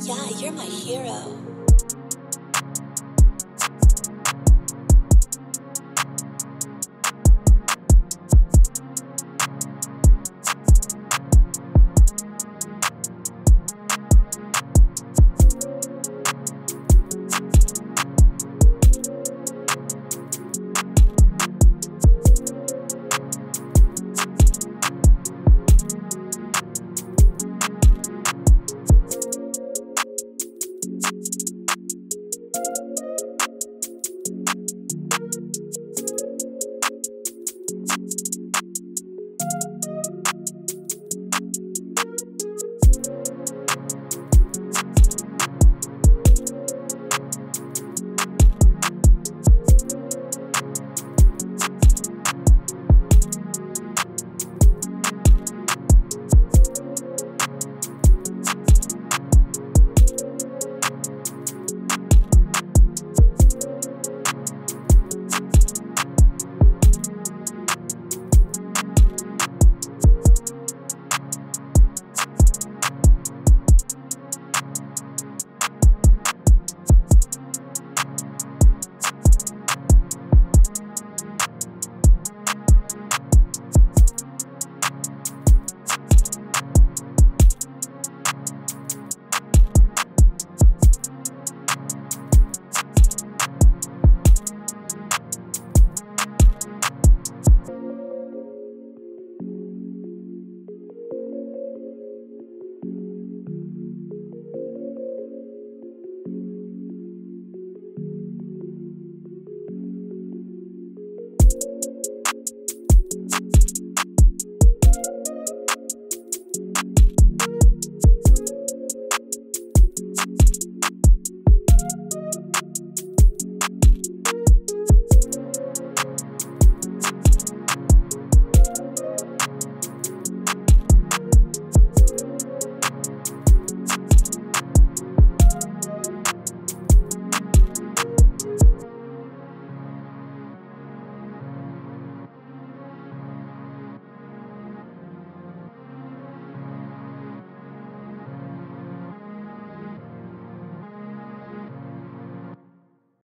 Yeah, you're my hero.